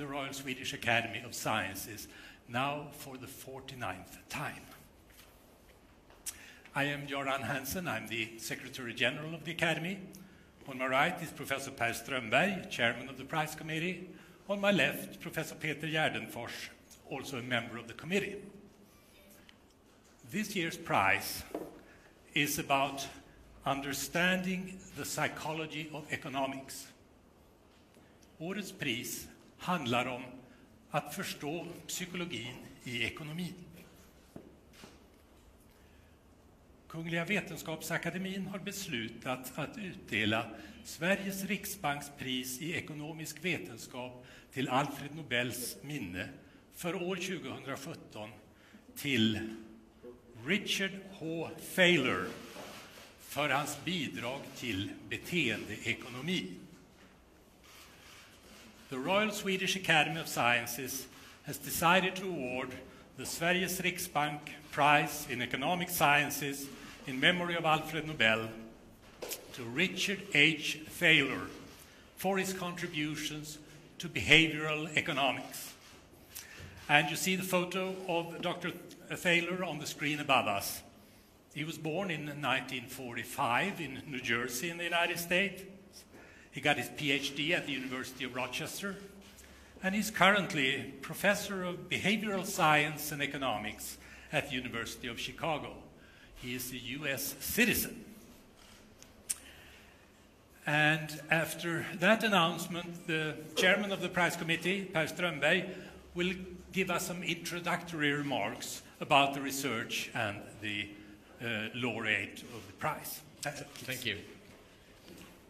the Royal Swedish Academy of Sciences, now for the 49th time. I am Göran Hansson, I'm the Secretary General of the Academy. On my right is Professor Per Strömberg, Chairman of the Prize Committee. On my left, Professor Peter Gärdenfors, also a member of the committee. This year's prize is about understanding the psychology of economics. Årets pris handlar om att förstå psykologin i ekonomin. Kungliga Vetenskapsakademien har beslutat att utdela Sveriges riksbanks pris i ekonomisk vetenskap till Alfred Nobels minne för år 2017 till Richard H. Thaler för hans bidrag till beteendeekonomi. The Royal Swedish Academy of Sciences has decided to award the Sveriges Riksbank Prize in Economic Sciences in memory of Alfred Nobel to Richard H. Thaler for his contributions to behavioral economics. And you see the photo of Dr. Thaler on the screen above us. He was born in 1945 in New Jersey in the United States. He got his PhD at the University of Rochester, and he's currently professor of behavioral science and economics at the University of Chicago. He is a US citizen. And after that announcement, the chairman of the prize committee, Per Strömberg, will give us some introductory remarks about the research and the uh, laureate of the prize. Thank you.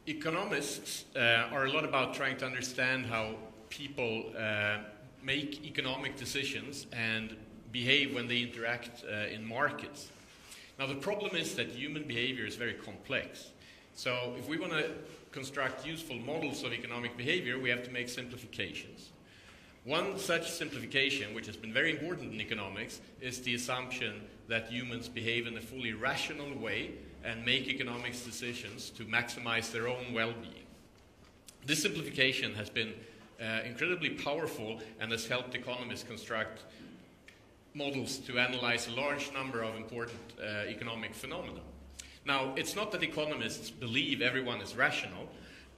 Economists uh, are a lot about trying to understand how people uh, make economic decisions and behave when they interact uh, in markets. Now, the problem is that human behavior is very complex. So, if we want to construct useful models of economic behavior, we have to make simplifications. One such simplification, which has been very important in economics, is the assumption that humans behave in a fully rational way and make economics decisions to maximize their own well being. This simplification has been uh, incredibly powerful and has helped economists construct models to analyze a large number of important uh, economic phenomena. Now, it's not that economists believe everyone is rational,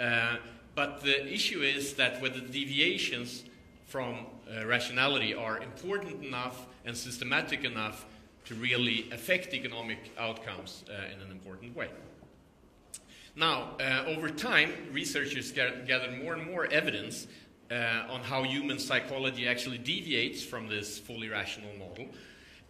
uh, but the issue is that whether deviations from uh, rationality are important enough and systematic enough to really affect economic outcomes uh, in an important way. Now, uh, over time, researchers gather more and more evidence uh, on how human psychology actually deviates from this fully rational model.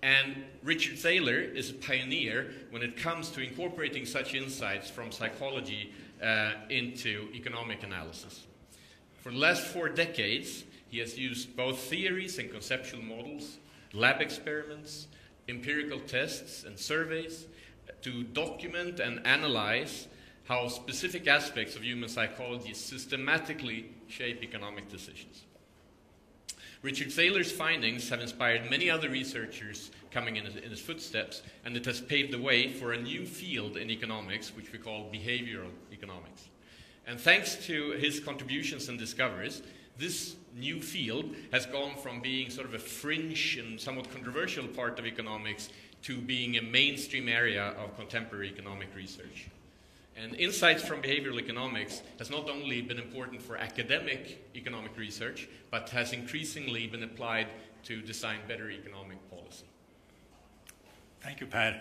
And Richard Thaler is a pioneer when it comes to incorporating such insights from psychology uh, into economic analysis. For the last four decades, he has used both theories and conceptual models, lab experiments, empirical tests, and surveys to document and analyze how specific aspects of human psychology systematically shape economic decisions. Richard Thaler's findings have inspired many other researchers coming in his, in his, footsteps, and it has paved the way for a new field in economics, which we call behavioral economics. And thanks to his contributions and discoveries, this new field has gone from being sort of a fringe and somewhat controversial part of economics to being a mainstream area of contemporary economic research. And insights from behavioral economics has not only been important for academic economic research, but has increasingly been applied to design better economic policy. Thank you, Per.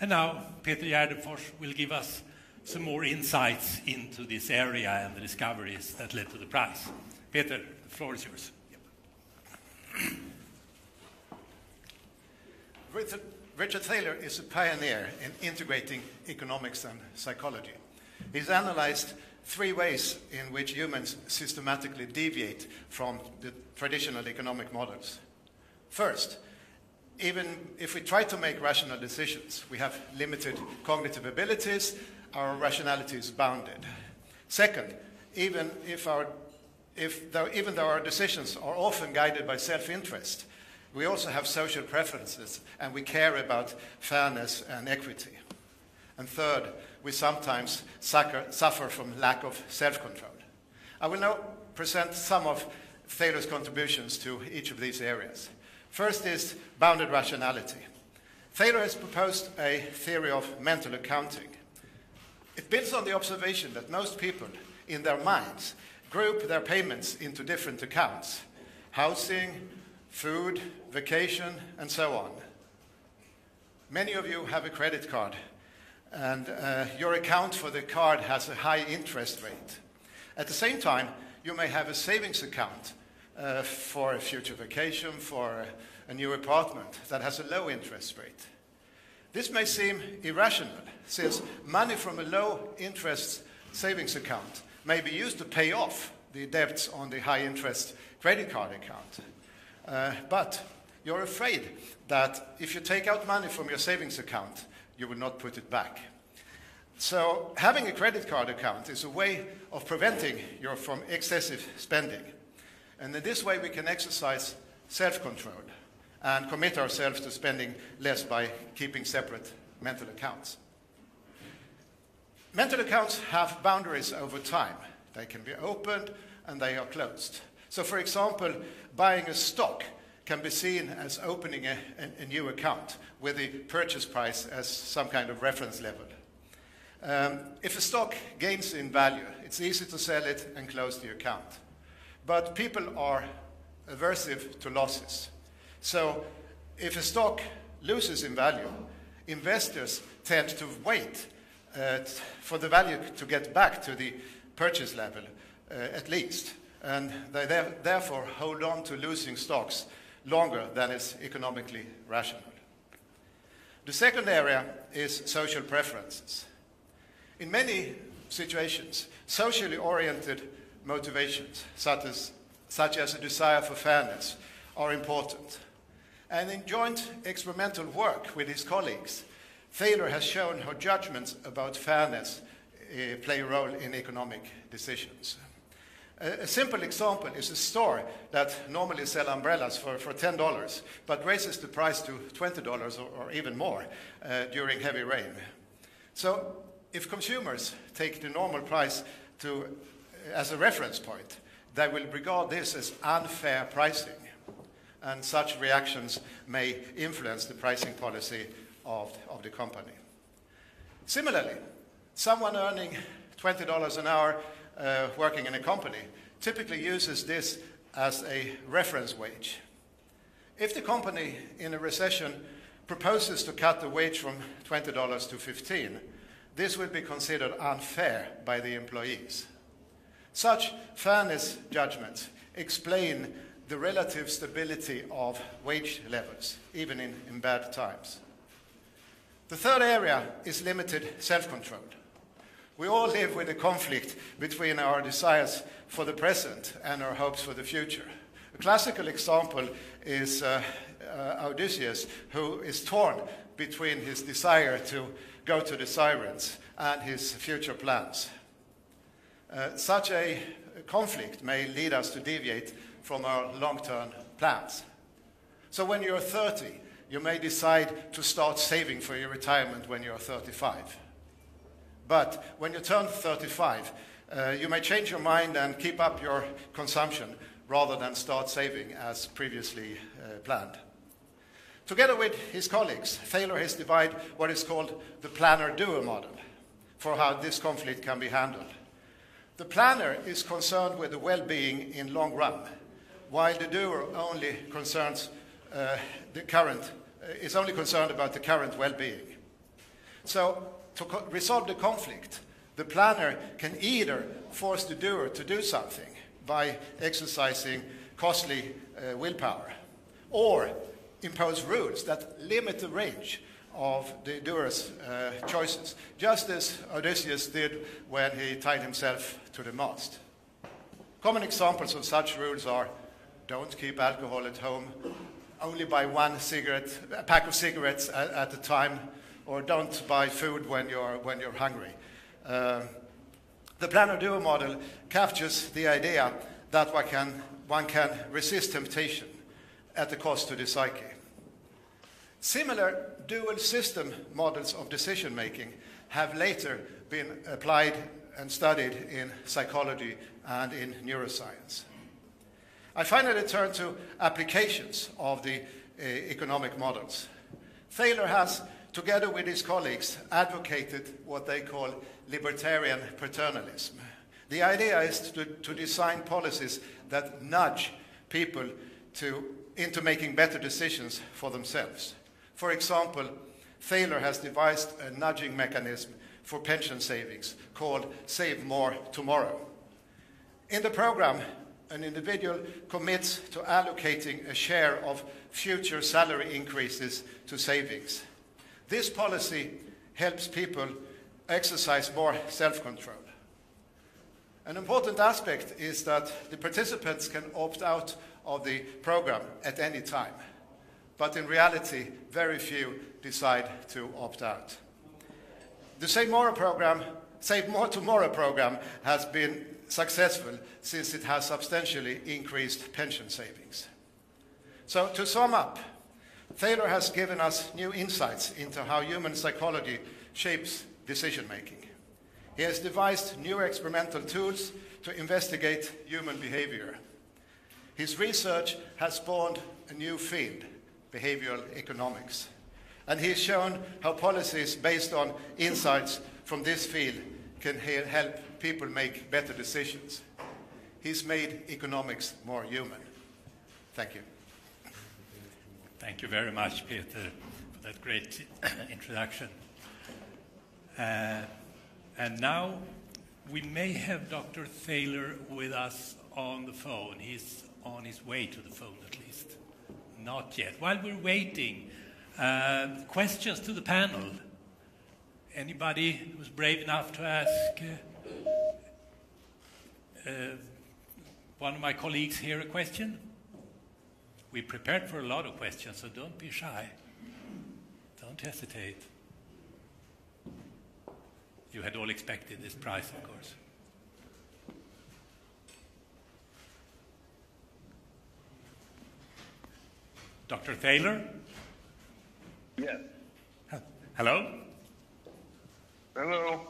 And now Peter Gärdenfors will give us some more insights into this area and the discoveries that led to the prize. Peter, the floor is yours. Richard, Richard Thaler is a pioneer in integrating economics and psychology. He's analyzed three ways in which humans systematically deviate from the traditional economic models. First, even if we try to make rational decisions, we have limited cognitive abilities, our rationality is bounded. Second, even if our if though, even though our decisions are often guided by self interest, we also have social preferences and we care about fairness and equity. And third, we sometimes suffer from lack of self control. I will now present some of Thaler's contributions to each of these areas. First is bounded rationality. Thaler has proposed a theory of mental accounting. It builds on the observation that most people, in their minds, group their payments into different accounts housing, food, vacation, and so on. Many of you have a credit card, and uh, your account for the card has a high interest rate. At the same time, you may have a savings account uh, for a future vacation, for a new apartment that has a low interest rate. This may seem irrational, since money from a low interest savings account may be used to pay off the debts on the high interest credit card account. Uh, but you're afraid that if you take out money from your savings account, you will not put it back. So having a credit card account is a way of preventing you from excessive spending. And in this way, we can exercise self-control and commit ourselves to spending less by keeping separate mental accounts. Mental accounts have boundaries over time. They can be opened and they are closed. So, for example, buying a stock can be seen as opening a, a, a new account with the purchase price as some kind of reference level. Um, if a stock gains in value, it's easy to sell it and close the account. But people are aversive to losses. So if a stock loses in value, investors tend to wait for the value to get back to the purchase level, uh, at least. And they therefore hold on to losing stocks longer than is economically rational. The second area is social preferences. In many situations, socially oriented motivations, such as, such as a desire for fairness, are important. And in joint experimental work with his colleagues, Thaler has shown how judgments about fairness uh, play a role in economic decisions. A, a, simple example is a store that normally sells umbrellas for, for $10, but raises the price to $20 or, or even more uh, during heavy rain. So if consumers take the normal price to, as a reference point, they will regard this as unfair pricing. And such reactions may influence the pricing policy of, of the company. Similarly, someone earning $20 an hour uh, working in a company typically uses this as a reference wage. If the company in a recession proposes to cut the wage from $20 to 15, this would be considered unfair by the employees. Such fairness judgments explain the relative stability of wage levels, even in, in bad times. The third area is limited self control. We all live with a conflict between our desires for the present and our hopes for the future. A classical example is uh, uh, Odysseus, who is torn between his desire to go to the sirens and his future plans. Uh, such a conflict may lead us to deviate from our long term plans. So when you're 30, you may decide to start saving for your retirement when you're 35. But when you turn 35, uh, you may change your mind and keep up your consumption rather than start saving as previously uh, planned. Together with his colleagues, Thaler has devised what is called the planner-doer model for how this conflict can be handled. The planner is concerned with the well-being in long run, while the doer only concerns uh, the current, uh, is only concerned about the current well-being. So to resolve the conflict, the planner can either force the doer to do something by exercising costly uh, willpower, or impose rules that limit the range of the doer's uh, choices, just as Odysseus did when he tied himself to the mast. Common examples of such rules are don't keep alcohol at home, only buy one cigarette, a pack of cigarettes at, at a time, or don't buy food when you're, when you're hungry. Uh, the planner-doer model captures the idea that one can, one can resist temptation at the cost to the psyche. Similar dual system models of decision making have later been applied and studied in psychology and in neuroscience. I finally turn to applications of the uh, economic models. Thaler has, together with his colleagues, advocated what they call libertarian paternalism. The idea is to, to design policies that nudge people to, into making better decisions for themselves. For example, Thaler has devised a nudging mechanism for pension savings called Save More Tomorrow. In the program, an individual commits to allocating a share of future salary increases to savings. This policy helps people exercise more self control. An important aspect is that the participants can opt out of the program at any time, but in reality, very few decide to opt out. The Save More program, Save More Tomorrow program has been successful since it has substantially increased pension savings. So, to sum up, Thaler has given us new insights into how human psychology shapes decision making. He has devised new experimental tools to investigate human behavior. His research has spawned a new field, behavioral economics. And he has shown how policies based on insights from this field can help people make better decisions. He's made economics more human. Thank you. Thank you very much, Peter, for that great introduction. Uh, and now we may have Dr. Thaler with us on the phone. He's on his way to the phone, at least. Not yet. While we're waiting, uh, questions to the panel. Anybody who's brave enough to ask uh, uh, one of my colleagues here a question? We prepared for a lot of questions, so don't be shy. Don't hesitate. You had all expected this prize, of course. Dr. Thaler? Yes. Hello? Hello.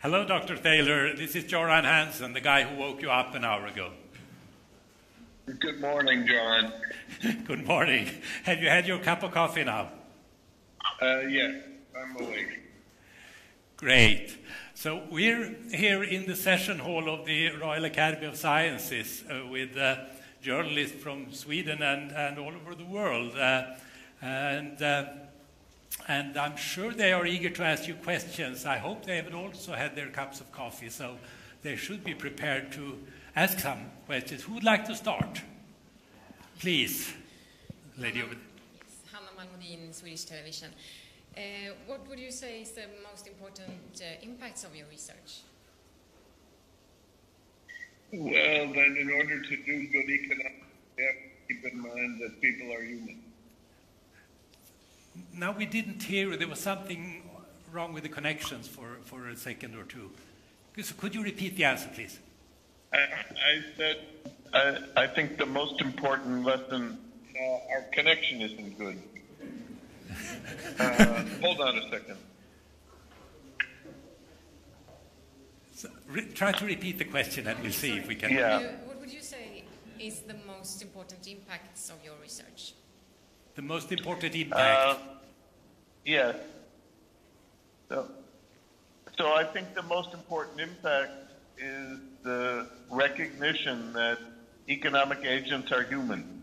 Hello, Dr. Thaler. This is Göran Hansson, the guy who woke you up an hour ago. Good morning, John. Good morning. Have you had your cup of coffee now? Uh, yes, I'm awake. Great. So we're here in the session hall of the Royal Academy of Sciences uh, with uh, journalists from Sweden and, and all over the world. Uh, and, uh, and I'm sure they are eager to ask you questions. I hope they have also had their cups of coffee, so they should be prepared to ask some questions. Who would like to start? Please, lady over there. Hanna Malmodin, Swedish Television. Uh, what would you say is the most important uh, impacts of your research? Well, then, in order to do good economics, we have to keep in mind that people are human. Now, we didn't hear, there was something wrong with the connections for, for a second or two. So could you repeat the answer, please? I, I said, I, I think the most important lesson, uh, our connection isn't good. Uh, hold on a second. So, re- try to repeat the question and we'll see if we can. Yeah. What would you say is the most important impacts of your research? The most important impact. Uh, yes. So, so I think the most important impact is the recognition that economic agents are human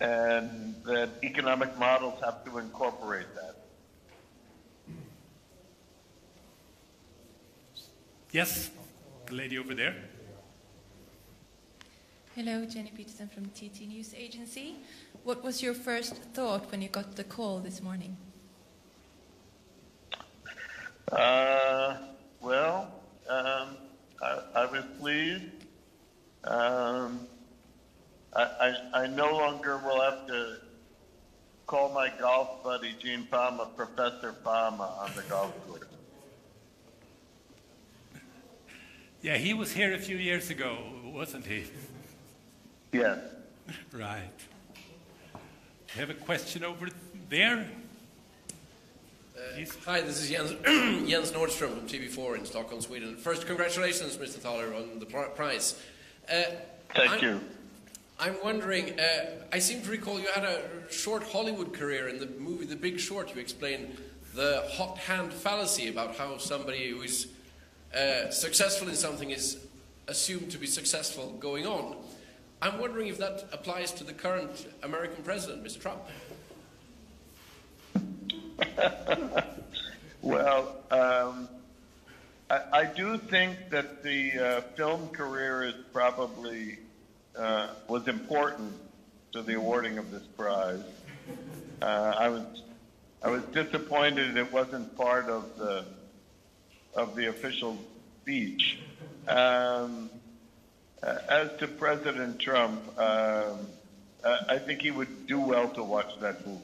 and that economic models have to incorporate that. yes, the lady over there. Hello, Jenny Peterson from TT News Agency. What was your first thought when you got the call this morning? Uh, well, um, I, I was pleased. Um, I, I, I no longer will have to call my golf buddy Gene Fama Professor Fama on the golf course. Yeah, he was here a few years ago, wasn't he? Yes. Right. We have a question over there. Please. Hi, this is Jens, Jens Nordström from TV4 in Stockholm, Sweden. First, congratulations, Mr. Thaler, on the pri- prize. Uh, Thank I'm- you. I'm wondering, uh, I seem to recall you had a short Hollywood career in the movie The Big Short. You explained the hot hand fallacy about how somebody who is uh, successful in something is assumed to be successful going on. I'm wondering if that applies to the current American president, Mr. Trump. Well, um, I, I do think that the uh, film career is probably uh, was important to the awarding of this prize. Uh, I was I was disappointed it wasn't part of the of the official speech. Um, as to President Trump, um, I I think he would do well to watch that movie.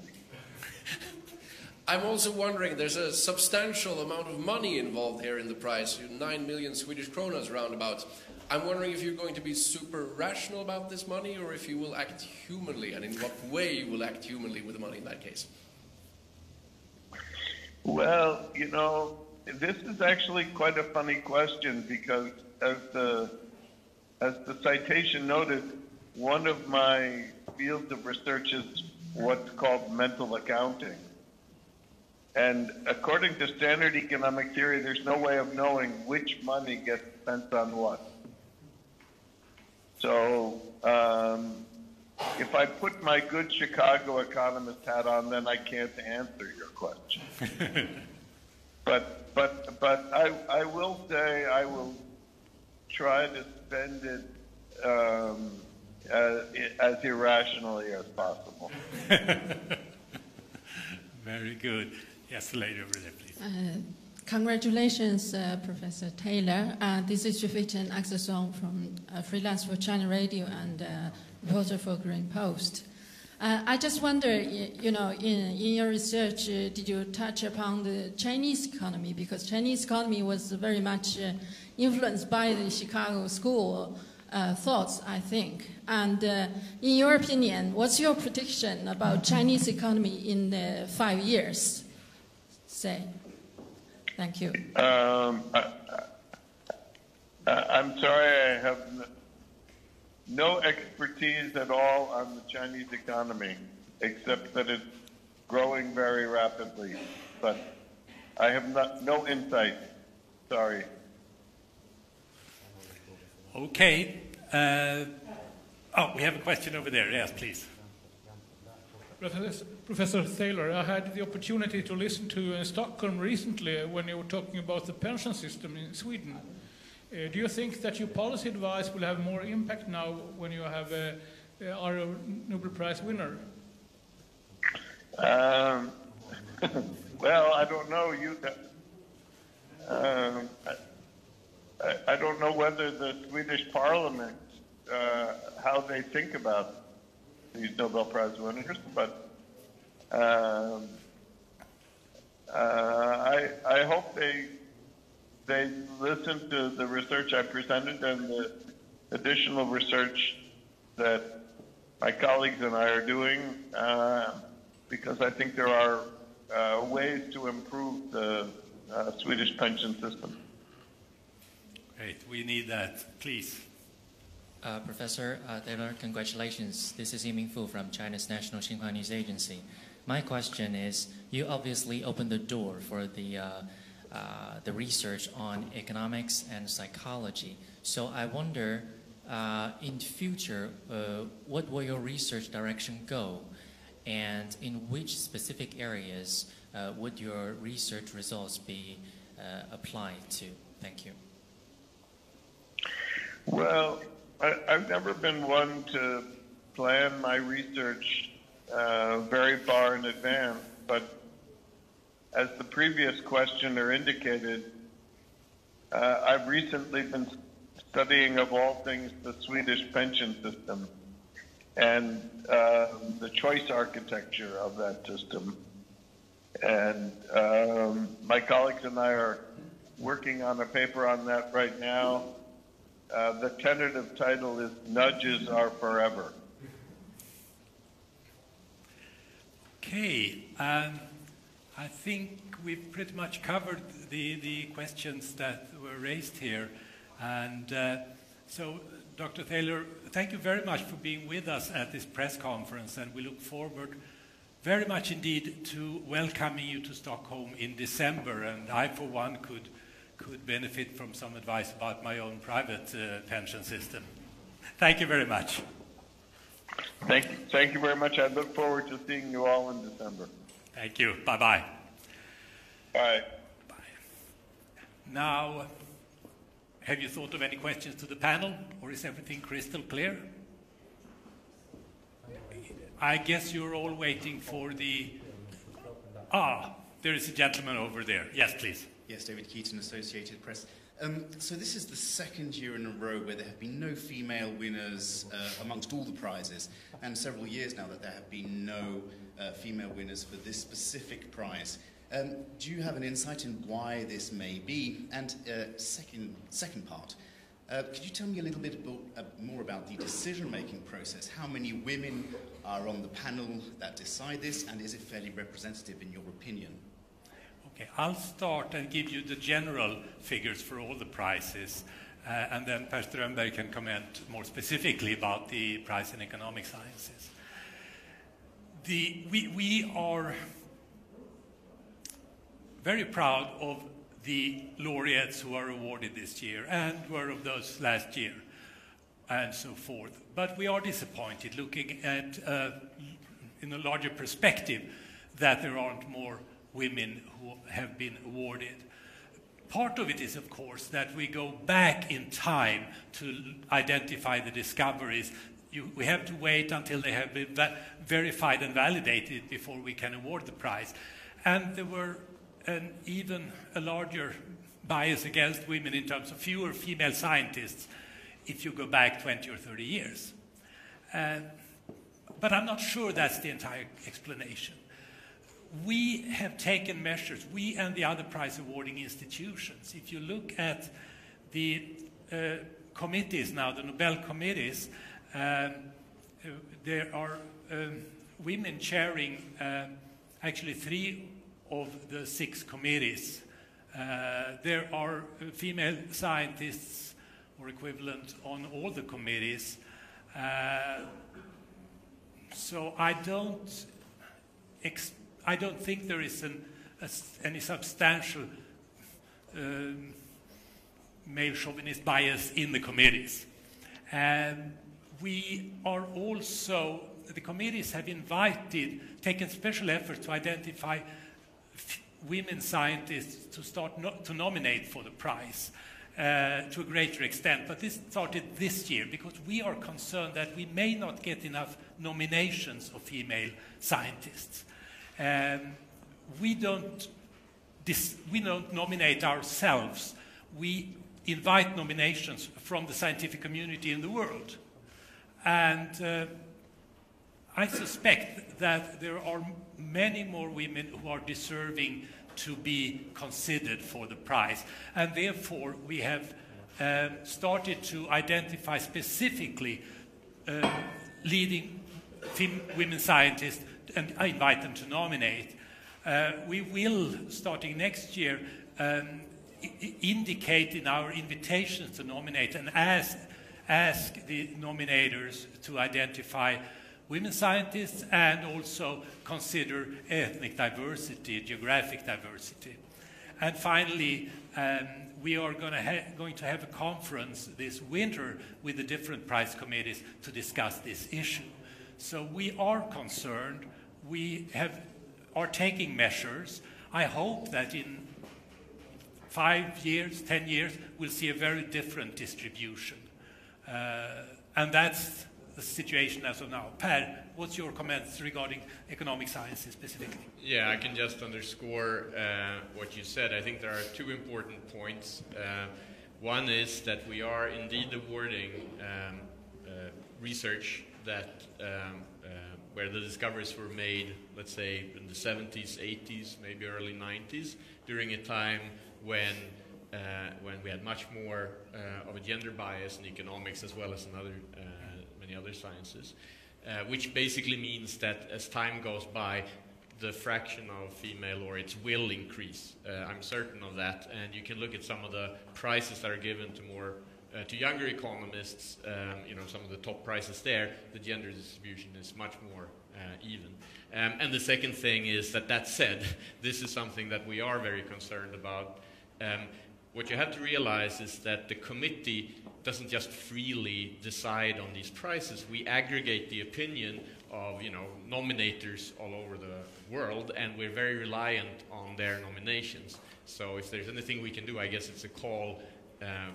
I'm also wondering, there's a substantial amount of money involved here in the prize, 9 million Swedish kronas roundabout. I'm wondering if you're going to be super rational about this money or if you will act humanly, and in what way you will act humanly with the money in that case. Well, you know, this is actually quite a funny question because, as the as the citation noted, one of my fields of research is what's called mental accounting. And according to standard economic theory, there's no way of knowing which money gets spent on what. So, um, if I put my good Chicago economist hat on, then I can't answer your question. but but but I I will say I will try to spend um, as, as irrationally as possible. Very good. Yes, the lady over there, please. Uh, congratulations, uh, Professor Thaler. Uh, this is Jufiten Axelsson from uh, Freelance for China Radio and uh, reporter for Green Post. Uh, I just wonder, you know, in, in your research, uh, did you touch upon the Chinese economy? Because Chinese economy was very much uh, influenced by the Chicago school uh, thoughts, I think. And uh, in your opinion, what's your prediction about Chinese economy in the five years? Say. Thank you. Um, I, I'm sorry, I have no expertise at all on the Chinese economy, except that it's growing very rapidly. But I have not, no insight. Sorry. Okay. Uh, oh, we have a question over there. Yes, please. Professor, Professor Thaler, I had the opportunity to listen to you in Stockholm recently when you were talking about the pension system in Sweden. Uh, do you think that your policy advice will have more impact now when you have a, a our Nobel Prize winner? Um, well, I don't know. You, um, I, I don't know whether the Swedish Parliament, uh, how they think about these Nobel Prize winners, but um, uh, I, I hope they they listen to the research I presented and the additional research that my colleagues and I are doing, uh, because I think there are uh, ways to improve the uh, Swedish pension system. Great. We need that. Please. Uh, Professor uh, Thaler, congratulations. This is Yiming Fu from China's National Xinhua News Agency. My question is, you obviously opened the door for the, uh, uh, the research on economics and psychology. So I wonder, uh, in future, uh, what will your research direction go? And in which specific areas uh, would your research results be applied to? Thank you. Well, I, I've never been one to plan my research uh, very far in advance, but as the previous questioner indicated, uh, I've recently been studying, of all things, the Swedish pension system and uh, the choice architecture of that system. And um, my colleagues and I are working on a paper on that right now. Uh, the tentative title is Nudges Are Forever. Okay. Um, I think we've pretty much covered the, the questions that were raised here. And uh, so Dr. Thaler, thank you very much for being with us at this press conference, and we look forward very much indeed to welcoming you to Stockholm in December. And I, for one, could, could benefit from some advice about my own private uh, pension system. Thank you very much. Thank you, thank you very much. I look forward to seeing you all in December. Thank you. Bye bye. Bye. Now, have you thought of any questions to the panel, or is everything crystal clear? I guess you're all waiting for the. Ah, there is a gentleman over there. Yes, please. Yes, David Keyton, Associated Press. Um, so this is the second year in a row where there have been no female winners uh, amongst all the prizes, and several years now that there have been no uh, female winners for this specific prize. Um, do you have an insight in why this may be? And uh, second, second part, uh, could you tell me a little bit about, uh, more about the decision-making process? How many women are on the panel that decide this, and is it fairly representative in your opinion? Okay, I'll start and give you the general figures for all the prizes, uh, and then Per Strömberg can comment more specifically about the prize in economic sciences. We are very proud of the laureates who are awarded this year and were of those last year and so forth. But we are disappointed looking at, uh, in a larger perspective, that there aren't more women who have been awarded. Part of it is, of course, that we go back in time to identify the discoveries. You, we have to wait until they have been verified and validated before we can award the prize. And there were an even a larger bias against women in terms of fewer female scientists if you go back 20 or 30 years. Uh, but I'm not sure that's the entire explanation. We have taken measures, we and the other prize awarding institutions. If you look at the uh, committees now, the Nobel committees, um, there are um, women chairing uh, actually three of the six committees. Uh, there are female scientists or equivalent on all the committees. Uh, so I don't, ex- I don't think there is an, a, any substantial um, male chauvinist bias in the committees. And we are also, the committees have invited, taken special efforts to identify women scientists to start no, to nominate for the prize uh, to a greater extent. But this started this year because we are concerned that we may not get enough nominations of female scientists. Um, we don't we don't nominate ourselves. We invite nominations from the scientific community in the world, and. Uh, I suspect that there are many more women who are deserving to be considered for the prize. And therefore, we have um, started to identify specifically uh, leading women scientists and I invite them to nominate. Uh, we will, starting next year, um, indicate in our invitations to nominate and ask, ask the nominators to identify women scientists and also consider ethnic diversity, geographic diversity. And finally, um, we are going to, going to have a conference this winter with the different prize committees to discuss this issue. So we are concerned. We have, are taking measures. I hope that in five years, ten years, we'll see a very different distribution. Uh, and that's the situation as of now. Per, what's your comments regarding economic sciences specifically? Yeah, I can just underscore uh, what you said. I think there are two important points. Uh, one is that we are indeed awarding um, uh, research that um, where the discoveries were made, let's say in the 70s, 80s, maybe early 90s, during a time when uh, when we had much more uh, of a gender bias in economics as well as in other many other sciences, uh, which basically means that as time goes by, the fraction of female laureates will increase. Uh, I'm certain of that, and you can look at some of the prizes that are given to more uh, to younger economists, um, you know, some of the top prices there, the gender distribution is much more uh, even. Um, and the second thing is that that said, this is something that we are very concerned about. Um, what you have to realize is that the committee doesn't just freely decide on these prices. We aggregate the opinion of you know nominators all over the world, and we're very reliant on their nominations. So if there's anything we can do, I guess it's a call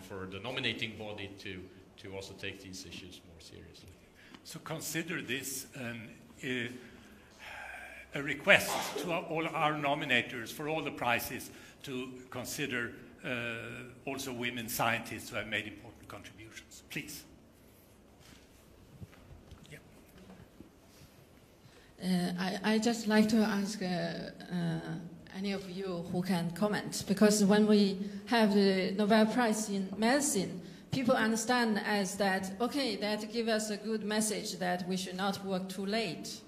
for the nominating body to to also take these issues more seriously. So consider this an, uh, a request to all our nominators for all the prizes to consider uh, also women scientists who have made important contributions. Please. Yeah. Uh, I, I just like to ask uh, uh, any of you who can comment, because when we have the Nobel Prize in medicine, people understand as that, okay, that give us a good message that we should not work too late.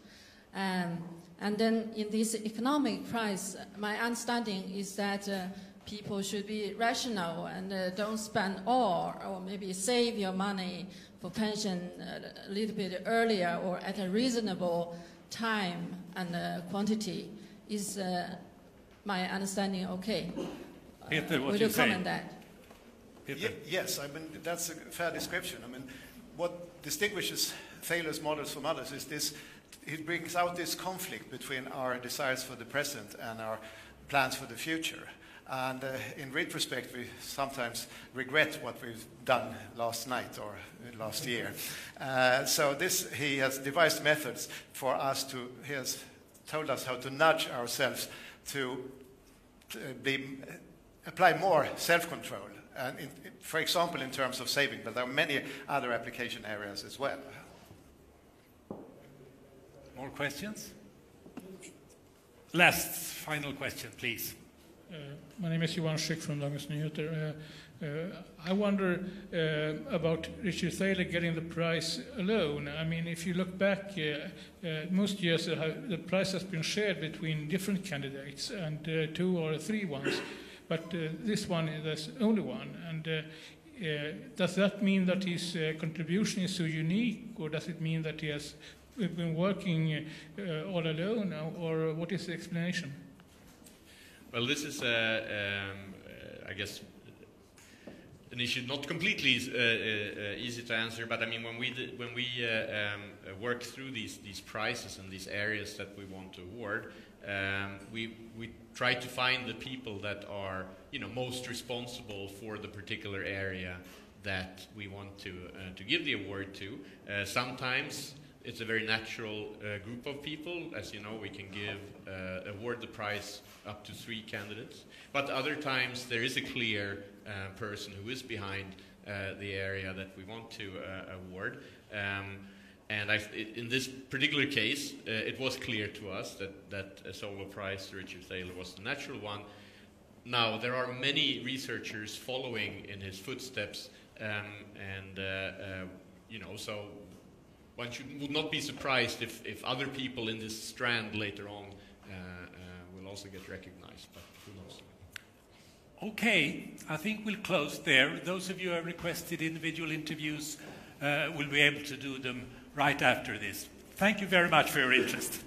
Um, and then in this economic prize, my understanding is that uh, people should be rational and uh, don't spend all, or maybe save your money for pension a little bit earlier or at a reasonable time and uh, quantity. Is uh, my understanding okay? Peter, what Would you you say? comment that? Ye- yes, I mean, that's a fair description. I mean, what distinguishes Thaler's models from others is this, it brings out this conflict between our desires for the present and our plans for the future. And uh, in retrospect, we sometimes regret what we've done last night or last year. Uh, so this, he has devised methods for us to, he has told us how to nudge ourselves to, to be, apply more self-control. And in, for example, in terms of saving, but there are many other application areas as well. More questions? Last final question, please. Uh, my name is Johan Schück from Dagens Nyheter. Uh, uh, I wonder uh, about Richard Thaler getting the prize alone. I mean, if you look back, uh, uh, most years uh, the prize has been shared between different candidates and uh, two or three ones, but this one is the only one. And does that mean that his contribution is so unique, or does it mean that he has been working all alone, or what is the explanation? Well, this is, um, I guess, an issue not completely uh, uh, uh, easy to answer. But I mean, when we when we uh, um, uh, work through these these prizes and these areas that we want to award, um, we we try to find the people that are you know most responsible for the particular area that we want to uh, to give the award to. Sometimes it's a very natural uh, group of people. As you know, we can give uh, award the prize up to three candidates. But other times there is a clear uh, person who is behind uh, the area that we want to uh, award. Um, and I, in this particular case, uh, it was clear to us that, that a solo prize to Richard Thaler was the natural one. Now, there are many researchers following in his footsteps, um, and you know, so one should, would not be surprised if, if other people in this strand later on uh, uh, will also get recognized, but who knows? Okay, I think we'll close there. Those of you who have requested individual interviews uh, will be able to do them right after this. Thank you very much for your interest.